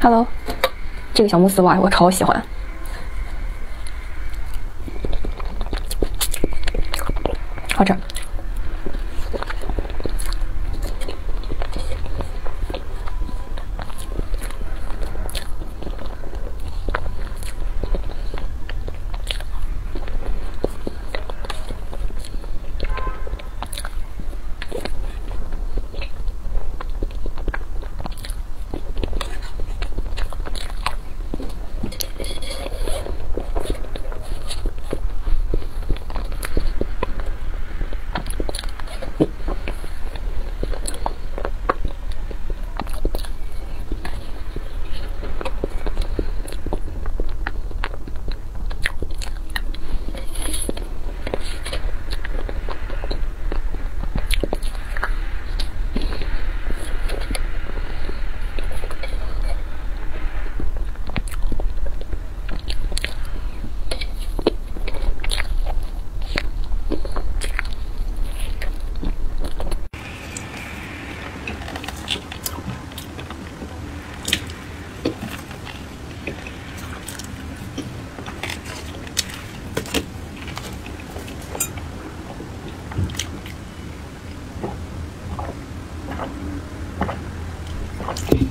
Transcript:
Hello，这个小慕斯哇，我超喜欢，好吃。Okay.